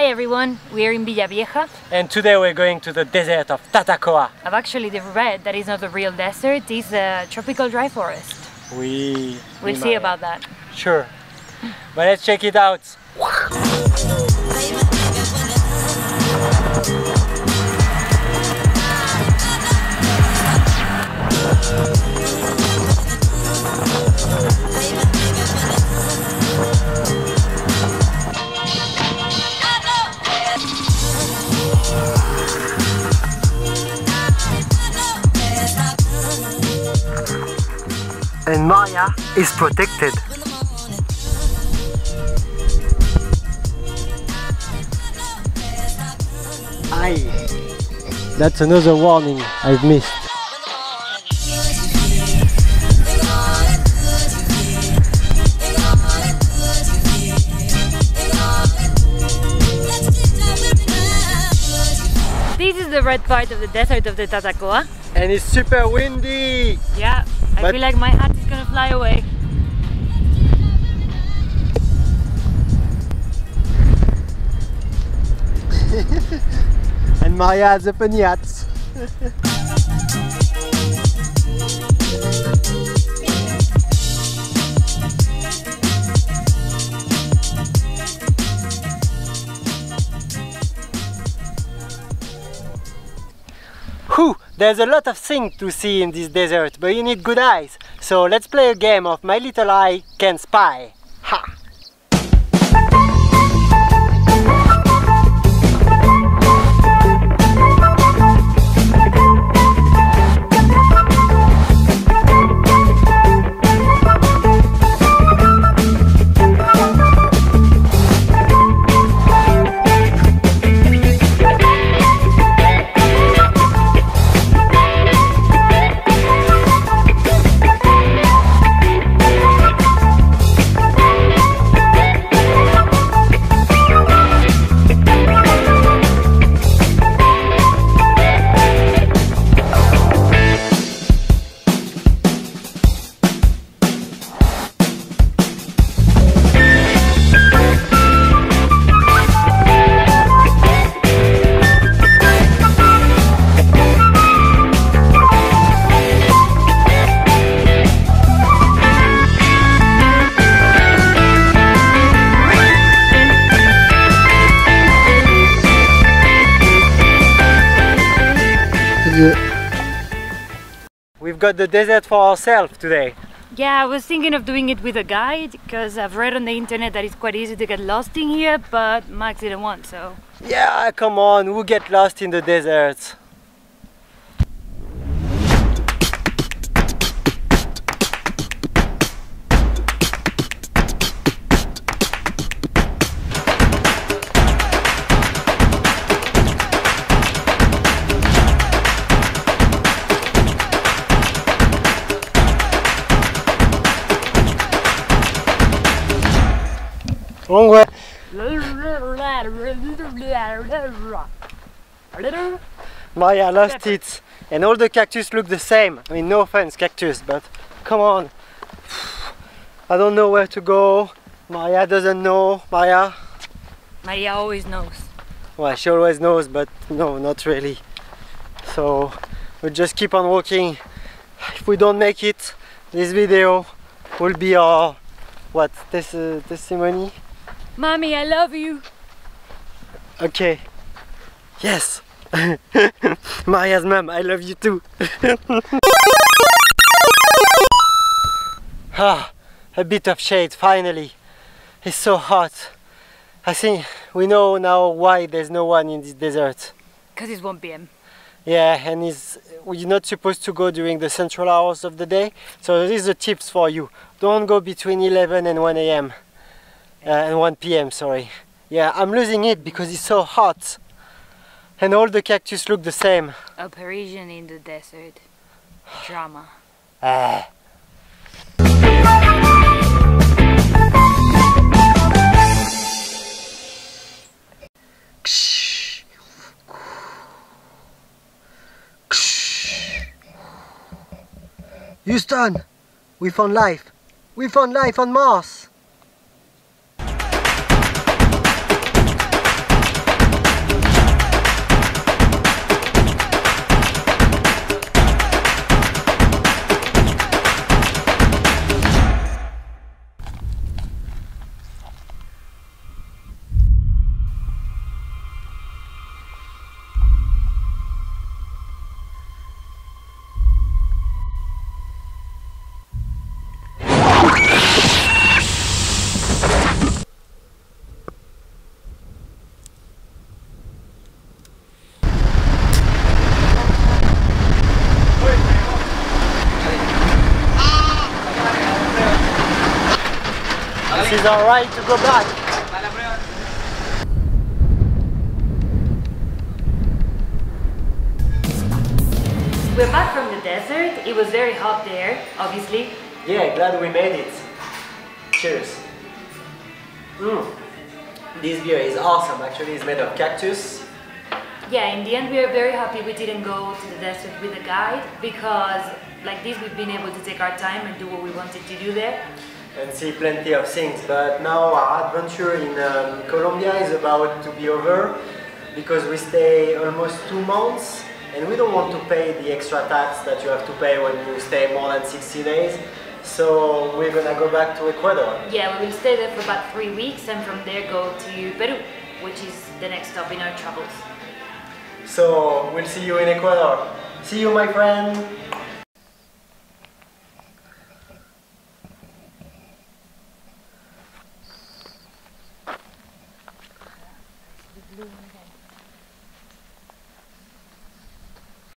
everyone, we're in Villavieja. And today we're going to the desert of Tatacoa. I've actually read that it's not a real desert, it's a tropical dry forest. We... We'll see about that. Sure. But let's check it out. and Maya is protected. Aye. That's another warning I've missed. This is the red part of the desert of the Tatacoa. And it's super windy! Yeah, I feel like my hat is gonna fly away. And Maya has a yachts. Whew, there's a lot of things to see in this desert, but you need good eyes. So let's play a game of My Little Eye Can Spy. Ha! Got the desert for ourselves today. Yeah, I was thinking of doing it with a guide because I've read on the internet that it's quite easy to get lost in here, but Max didn't want so. Yeah, come on, we'll get lost in the desert? Wrong way. Maya lost it. And all the cactus look the same. I mean, no offense, cactus, but come on. I don't know where to go. Maya doesn't know. Maya? Maria always knows. Well, she always knows, but no, not really. So we'll just keep on walking. If we don't make it, this video will be our what tes- uh, testimony. Mommy, I love you. Okay. Yes. Maria's mom, I love you too. ah, a bit of shade finally. It's so hot. I think we know now why there's no one in this desert. Because it's 1 p.m. Yeah, and it's, you're not supposed to go during the central hours of the day. So these are tips for you. Don't go between 11 and 1 a.m. Uh, and 1 p.m. Sorry. Yeah, I'm losing it because it's so hot. And all the cactus look the same. A Parisian in the desert. Drama. Ah. Houston, we found life. We found life on Mars. She's alright to go back. We're back from the desert. It was very hot there, obviously. Yeah, glad we made it. Cheers. Mm. This beer is awesome. Actually, it's made of cactus. Yeah, in the end, we are very happy we didn't go to the desert with a guide because, like this, we've been able to take our time and do what we wanted to do there. And see plenty of things. But now our adventure in um, Colombia is about to be over because we stay almost two months and we don't want to pay the extra tax that you have to pay when you stay more than 60 days. So we're gonna go back to Ecuador. Yeah, we will stay there for about three weeks and from there go to Peru, which is the next stop in our travels. So we'll see you in Ecuador. See you, my friend.